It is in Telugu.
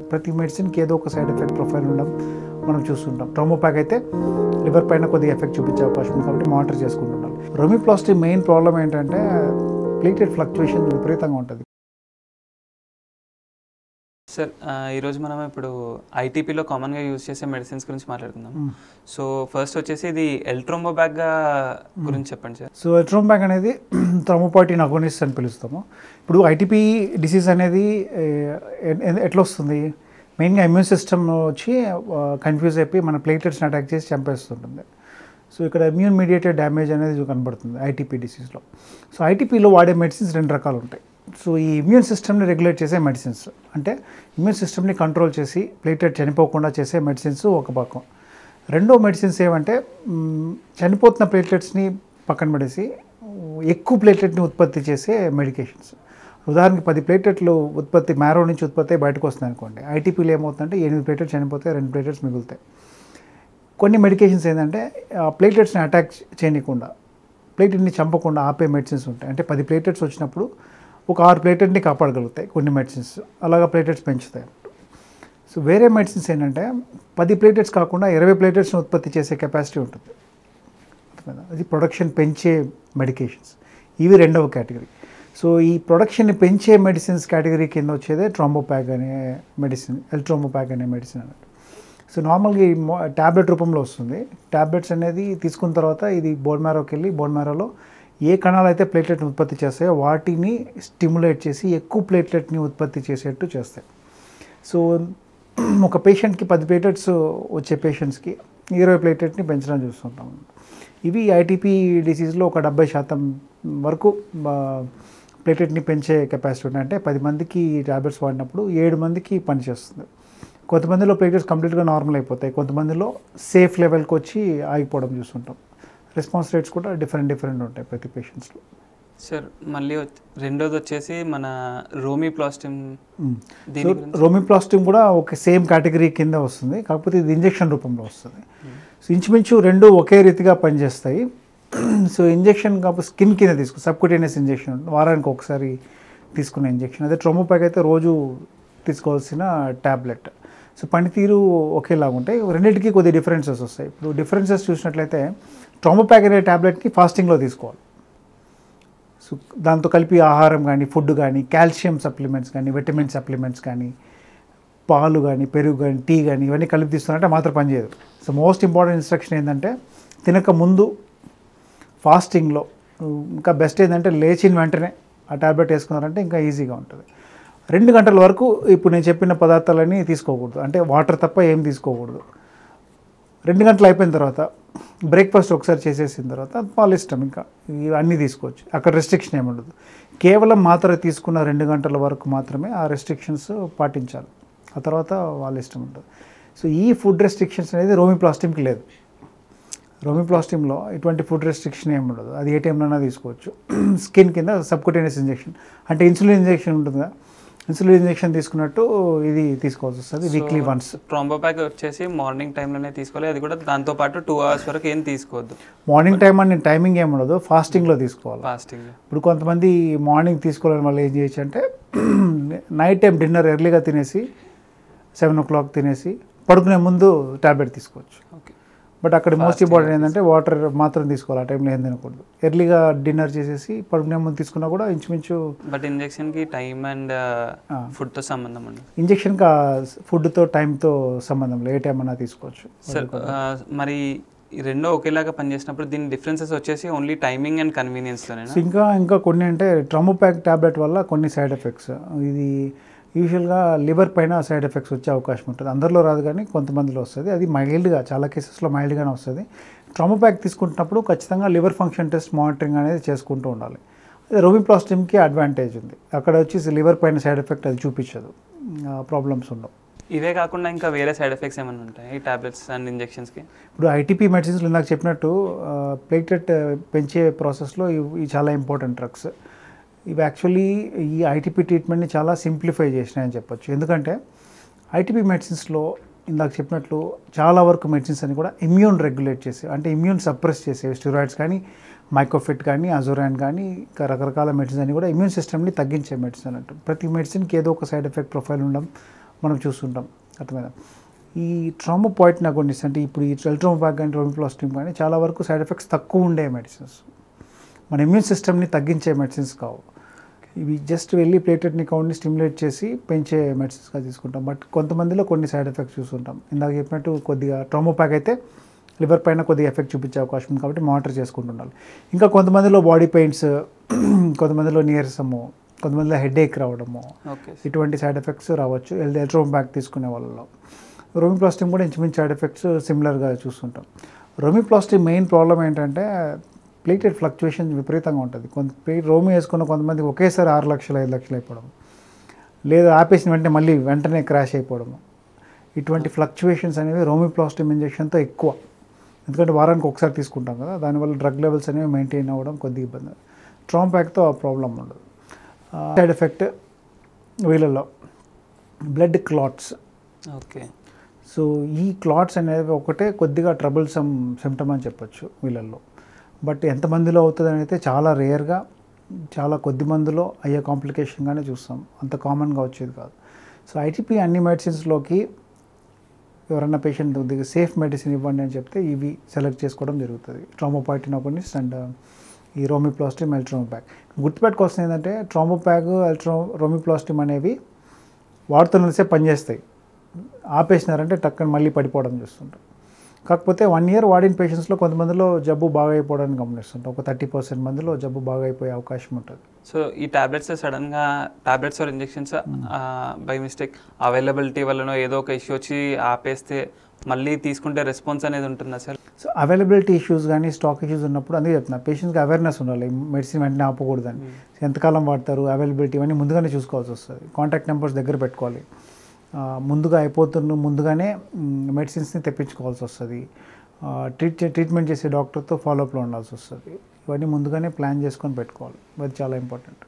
ప్రతి మెడిసిన్కి ఏదో ఒక సైడ్ ఎఫెక్ట్ ప్రొఫైల్ ఉండడం మనం చూస్తుంటాం. ట్రోమోపాక్ అయితే లివర్ పైన కొద్దిగా ఎఫెక్ట్ చూపించే అవకాశం ఉంది కాబట్టి మానిటర్ చేసుకుంటుండాలి రోమిప్లాస్టిక్ మెయిన్ ప్రాబ్లం ఏంటంటే ప్లేటెడ్ ఫ్లక్చుయేషన్ విపరీతంగా ఉంటుంది. సార్ ఈరోజు మనం ఇప్పుడు ఐటీపీలో కామన్గా యూజ్ చేసే మెడిసిన్స్ గురించి మాట్లాడుకుందాం. సో ఫస్ట్ వచ్చేసి ఇది ఎల్ట్రోమోబ్యాగ్గా గురించి చెప్పండి సార్. సో ట్రోంబ్యాక్ అనేది థ్రోమోపాటిన్ అగోనిస్ట్ అని పిలుస్తాము. ఇప్పుడు ఐటీపీ డిసీజ్ అనేది ఎట్లా వస్తుంది? మెయిన్గా ఇమ్యూన్ సిస్టమ్ వచ్చి కన్ఫ్యూజ్ అయిపోయి మన ప్లేటెట్స్ని అటాక్ చేసి చంపేస్తుంటుంది. సో ఇక్కడ ఇమ్యూన్ మీడియేటెడ్ డ్యామేజ్ అనేది కనబడుతుంది ఐటీపీ డిసీజ్లో సో ఐటీపీలో వాడే మెడిసిన్స్ రెండు రకాలు ఉంటాయి. సో ఈ ఇమ్యూన్ సిస్టమ్ని రెగ్యులేట్ చేసే మెడిసిన్స్ అంటే ఇమ్యూన్ సిస్టమ్ని కంట్రోల్ చేసి ప్లేటెడ్ చనిపోకుండా చేసే మెడిసిన్స్ ఒక పక్కం. రెండో మెడిసిన్స్ ఏమంటే చనిపోతున్న ప్లేట్లెట్స్ని పక్కన పడేసి ఎక్కువ ప్లేట్లెట్ని ఉత్పత్తి చేసే మెడికేషన్స్ ఉదాహరణకి పది ప్లేటెట్లు ఉత్పత్తి మ్యారో నుంచి ఉత్పత్తి అయి బయటకు వస్తుంది అనుకోండి. ఐటీపీలు ఏమవుతుందంటే ఎనిమిది ప్లేటెట్స్ చనిపోతే రెండు ప్లేటెట్స్ మిగులుతాయి. కొన్ని మెడికేషన్స్ ఏంటంటే ఆ ప్లేటెట్స్ని అటాక్ చేయనీయకుండా ప్లేటెట్ని చంపకుండా ఆపే మెడిసిన్స్ ఉంటాయి. అంటే పది ప్లేటెట్స్ వచ్చినప్పుడు ఒక ఆరు ప్లేటెట్ని కాపాడగలుగుతాయి కొన్ని మెడిసిన్స్ అలాగా ప్లేటెట్స్ పెంచుతాయి. సో వేరే మెడిసిన్స్ ఏంటంటే పది ప్లేటెట్స్ కాకుండా ఇరవై ప్లేటెట్స్ని ఉత్పత్తి చేసే కెపాసిటీ ఉంటుంది. అది ప్రొడక్షన్ పెంచే మెడికేషన్స్ ఇవి రెండవ కేటగిరీ సో ఈ ప్రొడక్షన్ని పెంచే మెడిసిన్స్ కేటగిరీ కింద వచ్చేదే ట్రాంబోప్యాక్ అనే మెడిసిన్ ఎల్ట్రాంబోప్యాక్ అనే మెడిసిన్ అన్నట్టు. సో నార్మల్గా ఈ ట్యాబ్లెట్ రూపంలో వస్తుంది. ట్యాబ్లెట్స్ అనేది తీసుకున్న తర్వాత ఇది బోన్ మ్యారోకి వెళ్ళి బోన్ మ్యారోలో ఏ కణాలు అయితే ప్లేట్లెట్ని ఉత్పత్తి చేస్తాయో వాటిని స్టిమ్యులేట్ చేసి ఎక్కువ ప్లేట్లెట్ని ఉత్పత్తి చేసేట్టు చేస్తాయి. సో ఒక పేషెంట్కి పది ప్లేటెట్స్ వచ్చే పేషెంట్స్కి ఇరవై ప్లేటెట్ని పెంచడం చూస్తుంటాం. ఇవి ఐటీపీ డిసీజ్లో ఒక డెబ్బై శాతం వరకు ప్లేటెట్ని పెంచే కెపాసిటీ ఉన్నాయి. అంటే పది మందికి ట్యాబ్లెట్స్ వాడినప్పుడు ఏడు మందికి పనిచేస్తుంది కొంతమందిలో ప్లేటెట్స్ కంప్లీట్గా నార్మల్ అయిపోతాయి. కొంతమందిలో సేఫ్ లెవెల్కి వచ్చి ఆగిపోవడం చూస్తుంటాం. రెస్పాన్స్ రేట్స్ కూడా డిఫరెంట్ డిఫరెంట్ ఉంటాయి ప్రతి పేషెంట్స్లో సార్ మళ్ళీ రెండోది వచ్చేసి మన రోమీ ప్లాస్టిమ్ దీని సో గురించి? రోమిప్లాస్టిన్ కూడా ఒక సేమ్ కేటగిరీ కింద వస్తుంది కాకపోతే ఇది ఇంజెక్షన్ రూపంలో వస్తుంది. సో ఇంచుమించు రెండు ఒకే రీతిగా పనిచేస్తాయి. సో ఇంజెక్షన్ కాకపోతే స్కిన్ కింద తీసుకో సబ్కుటేనియస్ ఇంజెక్షన్ వారానికి ఒకసారి తీసుకునే ఇంజెక్షన్. అదే ట్రోమోపాక్ అయితే రోజు తీసుకోవాల్సిన ట్యాబ్లెట్ సో పనితీరు ఒకేలాగా ఉంటాయి రెండింటికి కొద్ది డిఫరెన్సెస్ వస్తాయి. ఇప్పుడు డిఫరెన్సెస్ చూసినట్లయితే ట్రోమోపాక్ అనే ట్యాబ్లెట్ని ఫాస్టింగ్లో తీసుకోవాలి. సో దాంతో కలిపి ఆహారం కానీ ఫుడ్ కానీ కాల్షియం సప్లిమెంట్స్ కానీ విటమిన్ సప్లిమెంట్స్ కానీ పాలు కానీ పెరుగు కానీ టీ కానీ ఇవన్నీ కలిపి తీస్తున్నారంటే మాత్రం పనిచేయదు సో మోస్ట్ ఇంపార్టెంట్ ఇన్స్ట్రక్షన్ ఏంటంటే తినక ముందు ఫాస్టింగ్లో ఇంకా బెస్ట్ ఏంటంటే లేచిన వెంటనే ఆ ట్యాబ్లెట్ వేసుకున్నారంటే ఇంకా ఈజీగా ఉంటుంది. రెండు గంటల వరకు ఇప్పుడు నేను చెప్పిన పదార్థాలన్నీ తీసుకోకూడదు. అంటే వాటర్ తప్ప ఏం తీసుకోకూడదు. రెండు గంటలు అయిపోయిన తర్వాత బ్రేక్ఫాస్ట్ ఒకసారి చేసేసిన తర్వాత వాళ్ళ ఇష్టం ఇంకా. ఇవన్నీ తీసుకోవచ్చు. అక్కడ రెస్ట్రిక్షన్ ఏమి ఉండదు. కేవలం మాత్ర తీసుకున్న రెండు గంటల వరకు మాత్రమే ఆ రెస్ట్రిక్షన్స్ పాటించాలి. ఆ తర్వాత వాళ్ళ ఇష్టం ఉంటుంది సో ఈ ఫుడ్ రెస్ట్రిక్షన్స్ అనేది రోమిప్లాస్టిమ్కి లేదు. రోమిప్లాస్టిమ్లో ఇటువంటి ఫుడ్ రెస్ట్రిక్షన్ ఏమి ఉండదు. అది ఏ టైంలోనే తీసుకోవచ్చు. స్కిన్ కింద సబ్కుటేనియస్ ఇంజెక్షన్ అంటే ఇన్సులిన్ ఇంజెక్షన్ ఉంటుందా? ఇన్సులిన్ ఇంజెక్షన్ తీసుకున్నట్టు ఇది తీసుకోవాల్సి వస్తుంది వీక్లీ వన్స్ ట్రాంబోప్యాక్ వచ్చేసి మార్నింగ్ టైంలోనే తీసుకోవాలి. అది కూడా దాంతో పాటు టూ అవర్స్ వరకు ఏం తీసుకోవద్దు. మార్నింగ్ టైం అని టైమింగ్ ఏమి ఉండదు ఫాస్టింగ్లో తీసుకోవాలి. ఫాస్టింగ్ ఇప్పుడు కొంతమంది మార్నింగ్ తీసుకోలేని వాళ్ళు ఏం చేయొచ్చు అంటే నైట్ టైం డిన్నర్ ఎర్లీగా తినేసి సెవెన్ ఓ క్లాక్ తినేసి పడుకునే ముందు ట్యాబ్లెట్ తీసుకోవచ్చు. ఓకే బట్ అక్కడ మోస్ట్ ఇంపార్టెంట్ ఏంటంటే వాటర్ మాత్రం తీసుకోవాలి ఆ టైంలో ఏం తినకూడదు. ఎర్లీగా డిన్నర్ చేసేసి పడుకునే ముందు తీసుకున్నా కూడా ఇంచుమించు బట్ ఇంజెక్షన్కి టైం అండ్. ఫుడ్తో సంబంధం ఉండదు ఇంజెక్షన్కి ఫుడ్తో టైంతో సంబంధం లేదు. ఏ టైం అన్నా తీసుకోవచ్చు. సార్ మరి రెండో ఒకేలాగా పనిచేసినప్పుడు దీని డిఫరెన్సెస్ వచ్చేసి ఓన్లీ టైమింగ్ అండ్ కన్వీనియన్స్లోనే సో ఇంకా ఇంకా కొన్ని అంటే ట్రమోపాక్ ట్యాబ్లెట్ వల్ల కొన్ని సైడ్ ఎఫెక్ట్స్ ఇది యూజువల్గా లివర్ పైన సైడ్ ఎఫెక్ట్స్ వచ్చే అవకాశం ఉంటుంది. అందరిలో రాదు కానీ కొంతమందిలో వస్తుంది. అది మైల్డ్గా చాలా కేసెస్లో మైల్డ్గానే వస్తుంది. ట్రమోపాక్ తీసుకుంటున్నప్పుడు ఖచ్చితంగా లివర్ ఫంక్షన్ టెస్ట్ మానిటరింగ్ అనేది చేసుకుంటూ ఉండాలి. రోమిప్లాస్టిమ్కి అడ్వాంటేజ్ ఉంది. అక్కడ వచ్చేసి లివర్ పైన సైడ్ ఎఫెక్ట్ అది చూపించదు. ప్రాబ్లమ్స్ ఉండవు. ఇవే కాకుండా ఇంకా వేరే సైడ్ ఎఫెక్ట్స్ ఏమైనా ఉంటాయి? టాబ్లెట్స్ అండ్ ఇంజెక్షన్స్కి? ఇప్పుడు ఐటీపీ మెడిసిన్స్లో ఇందాక చెప్పినట్టు ప్లేటెట్ పెంచే ప్రాసెస్లో ఇవి చాలా ఇంపార్టెంట్ డ్రగ్స్. ఇవి యాక్చువల్లీ ఈ ఐటీపీ ట్రీట్మెంట్ని చాలా సింప్లిఫై చేసినాయని చెప్పొచ్చు. ఎందుకంటే ఐటీపీ మెడిసిన్స్లో ఇందాక చెప్పినట్లు చాలా వరకు మెడిసిన్స్ అని కూడా ఇమ్యూన్ రెగ్యులేట్ చేసేవి అంటే ఇమ్యూన్ సప్రెస్ చేసేవి స్టెరాయిడ్స్ కానీ మైకోఫిట్ కానీ అజోరాన్ కానీ ఇంకా రకరకాల మెడిసిన్స్ అని కూడా ఇమ్యూన్ సిస్టమ్ని తగ్గించే మెడిసిన్ అంటాం ప్రతి మెడిసిన్కి ఏదో ఒక సైడ్ ఎఫెక్ట్ ప్రొఫైల్ ఉండడం మనం చూస్తుంటాం. అర్థమైందా? ఈ ట్రామోపాయిటిన్ అగోనిస్ అంటే ఇప్పుడు ఈ ఎల్ట్రోమోబాక్ కానీ రోమిప్లాస్టిన్ కానీ చాలా వరకు సైడ్ ఎఫెక్ట్స్ తక్కువ ఉండే మెడిసిన్స్ మన ఇమ్యూన్ సిస్టమ్ని తగ్గించే మెడిసిన్స్ కావు. ఇవి జస్ట్ వెళ్ళి ప్లేటెట్ని కౌంట్ని స్టిమ్యులేట్ చేసి పెంచే మెడిసిన్స్గా తీసుకుంటాం. బట్ కొంతమందిలో కొన్ని సైడ్ ఎఫెక్ట్స్ చూస్తుంటాం. ఇందాక చెప్పినట్టు కొద్దిగా ట్రామోపాక్ అయితే లివర్ పైన కొద్దిగా ఎఫెక్ట్ చూపించే అవకాశం ఉంది కాబట్టి మానిటర్ చేసుకుంటుండాలి. ఇంకా కొంతమందిలో బాడీ పెయిన్స్ కొంతమందిలో నీరసము కొంతమందిలో హెడేక్ రావడము ఓకే ఇటువంటి సైడ్ ఎఫెక్ట్స్ రావచ్చు. ఎల్ట్రోబాక్ తీసుకునే వాళ్ళలో. రోమిప్లాస్టిన్ కూడా ఇంచుమించు సైడ్ ఎఫెక్ట్స్ సిమిలర్గా చూస్తుంటాం. రోమిప్లాస్టిన్ మెయిన్ ప్రాబ్లం ఏంటంటే ప్లేటెడ్ ఫ్లక్చుయేషన్ విపరీతంగా ఉంటుంది. కొంత ప్లే- రోమి వేసుకున్న కొంతమంది ఒకేసారి ఆరు లక్షలు ఐదు లక్షలు అయిపోవడం లేదా ఆపేసిన వెంటనే మళ్ళీ వెంటనే క్రాష్ అయిపోవడం ఇటువంటి ఫ్లక్చుయేషన్స్ అనేవి రోమిప్లాస్టిన్ ఇంజెక్షన్తో ఎక్కువ. ఎందుకంటే వారానికి ఒకసారి తీసుకుంటాం కదా దానివల్ల డ్రగ్ లెవెల్స్ అనేవి మెయింటైన్ అవ్వడం కొద్దిగా ఇబ్బంది. ట్రాంపాక్తో ఆ ప్రాబ్లం ఉండదు. సైడ్ ఎఫెక్ట్ వీళ్ళలో. Blood clots. ఓకే. సో ఈ క్లాట్స్ అనేవి ఒకటే కొద్దిగా ట్రబుల్సమ్ సిమ్టమ్ అని చెప్పొచ్చు వీళ్ళల్లో. బట్ ఎంతమందిలో అవుతుంది అయితే చాలా రేర్గా చాలా కొద్ది మందిలో అయ్యే కాంప్లికేషన్గానే చూస్తాం. అంత కామన్గా వచ్చేది కాదు. సో ఐటీపీ అన్ని మెడిసిన్స్లోకి ఎవరైనా పేషెంట్ దగ్గర సేఫ్ మెడిసిన్ ఇవ్వండి అని చెప్తే ఇవి సెలెక్ట్ చేసుకోవడం జరుగుతుంది. ట్రామోపాయిటిన్ ఒకటి అండ్ ఈ రోమిప్లాస్టిమ్ ఎల్ట్రోమోపాక్ గుర్తుపెట్టుకోవాల్సింది ఏంటంటే ట్రామోపాక్ ఎల్ట్రో రోమిప్లాస్టిమ్ అనేవి వాడుతున్నసే పనిచేస్తాయి. ఆపేసినారంటే టక్కని మళ్ళీ పడిపోవడం చూస్తుంటాం కాకపోతే వన్ ఇయర్ వాడిన పేషెంట్స్లో కొంతమందిలో జబ్బు బాగా అయిపోవడానికి గమనిస్తుంటాం. ఒక థర్టీ పర్సెంట్ మందిలో జబ్బు బాగా అయిపోయే అవకాశం ఉంటుంది. సో ఈ టాబ్లెట్స్ సడన్గా tablets or injections by mistake availability వల్లనో ఏదో ఒక ఇష్యూ వచ్చి ఆపేస్తే మళ్ళీ తీసుకుంటే రెస్పాన్స్ అనేది ఉంటుందా సార్? సో అవైలబిలిటీ ఇష్యూస్ కానీ స్టాక్ ఇష్యూస్ ఉన్నప్పుడు అందుకే చెప్తున్నా పేషెంట్స్కి అవేర్నెస్ ఉండాలి. మెడిసిన్ వెంటనే ఆపకూడదని. ఎంతకాలం వాడతారు? అవైలబిలిటీ ఇవన్నీ ముందుగానే చూసుకోవాల్సి వస్తుంది. కాంటాక్ట్ నెంబర్స్ దగ్గర పెట్టుకోవాలి. ముందుగా అయిపోతున్న ముందుగానే మెడిసిన్స్ని తెప్పించుకోవాల్సి వస్తుంది. ట్రీట్ ట్రీట్మెంట్ చేసే డాక్టర్తో ఫాలోఅప్లో ఉండాల్సి వస్తుంది. ఇవన్నీ ముందుగానే ప్లాన్ చేసుకొని పెట్టుకోవాలి. అది చాలా ఇంపార్టెంట్